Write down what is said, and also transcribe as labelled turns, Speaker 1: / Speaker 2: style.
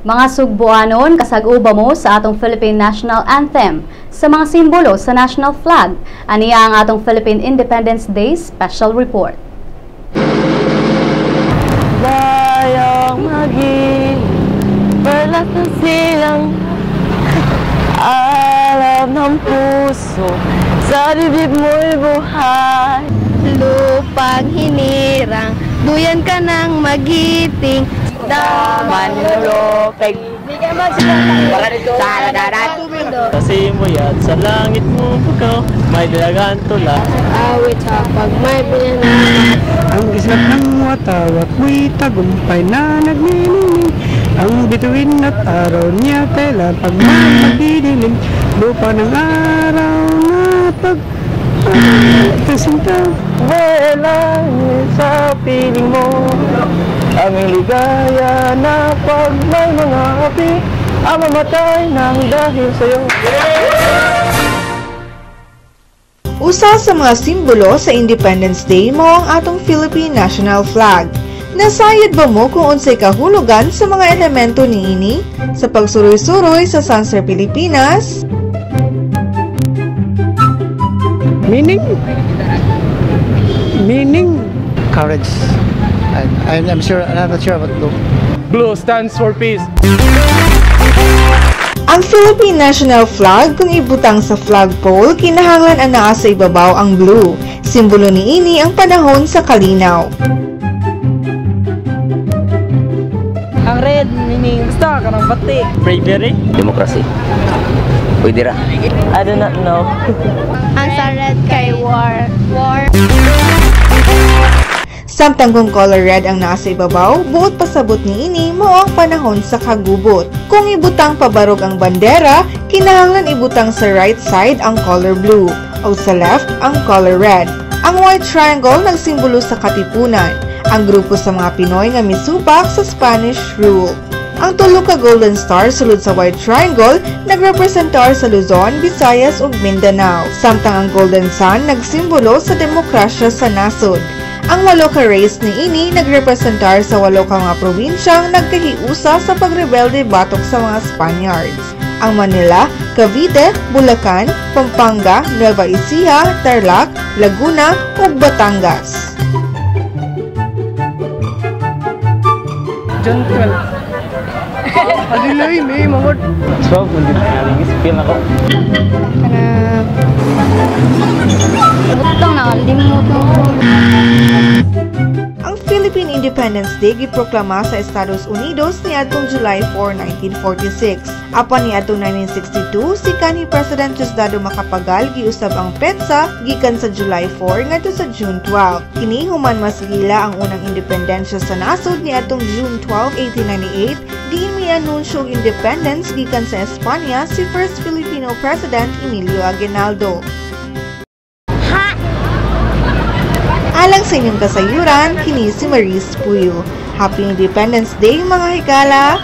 Speaker 1: Mga Sugbuanon, kasag-uba mo sa atong Philippine National Anthem sa mga simbolo sa national flag. Aniya ang atong Philippine Independence Day Special Report.
Speaker 2: Bayang maging Balat ng silang Alam ng puso Sa dibdib mo'y buhay
Speaker 3: lupang hinirang Duyan ka ng magiting
Speaker 2: Daman lulupig Kasi mo yan sa langit mo bukaw May dalagang tula.
Speaker 3: Awit sa pagmay pinanama
Speaker 4: Ang islat ng watawat mo'y tagumpay na nagnininig Ang bituin at araw niya kailan pag magdidilim Lupa ng araw na pag Kasinta
Speaker 2: Wala sa piling mo Aming ligaya na pag may mga api Ang mamatay ng dahil sa'yo
Speaker 5: Usa sa mga simbolo sa Independence Day mao ang atong Philippine National Flag. Nasayod ba mo kung unsay kahulugan sa mga elemento niini sa pagsuroy-suroy sa Sanser Pilipinas?
Speaker 4: Meaning Meaning
Speaker 6: courage. And I'm, I'm sure, I'm not sure about blue.
Speaker 7: Blue stands for peace.
Speaker 5: Ang Philippine National Flag kung ibutang sa flagpole kinahanglan ang naa sa ibabaw ang blue. Simbolo niini ang panahon sa kalinaw.
Speaker 2: Ang red, meaning basta ka ng bati Bravery?
Speaker 8: Demokrasi. Pwede ra.
Speaker 2: I do not know
Speaker 3: Ang sa red kay war War
Speaker 5: Samtang kung color red ang nasa ibabaw, buot pasabot niini mao ang panahon sa kagubot. Kung ibutang pabarog ang bandera, kinahanglan ibutang sa right side ang color blue o sa left ang color red. Ang white triangle nagsimbolo sa katipunan, ang grupo sa mga Pinoy nga misubak sa Spanish rule. Ang tulo ka golden star sulod sa white triangle nagrepresentar sa Luzon, Visayas ug Mindanao. Samtang ang golden sun nagsimbolo sa demokrasya sa nasod. Ang walo ka race ni ini nagrepresentar sa walo ka mga probinsyang nagkahiusa sa pagrebelde batok sa mga Spaniards. Ang Manila, Cavite, Bulacan, Pampanga, Nueva Ecija, Tarlac, Laguna ug Batangas.
Speaker 4: 12 Adilay, may mga
Speaker 2: 12, hindi na naligis Feel ako
Speaker 3: Butang na limot mo
Speaker 5: Ang Philippine Independence Day giproklama sa Estados Unidos niadtong July 4, 1946. Apan niadtong 1962 si kanhi President Diosdado Macapagal giusab ang petsa gikan sa July 4 ngadto sa June 12. Kini human mas gila ang unang independensya sa nasod niadtong June 12, 1898 diin mianunsyo independence gikan sa Espanya si first Filipino President Emilio Aguinaldo. Alang sa inyong kasayuran, kini si Maurice Puyo. Happy Independence Day mga higala!